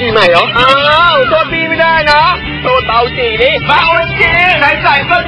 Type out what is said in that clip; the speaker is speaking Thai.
จีใหม่เหรอ อ้าวโทษพี่ไม่ได้นะโทษเตาจีนี่เตาจีไหนใส่ก็ดูด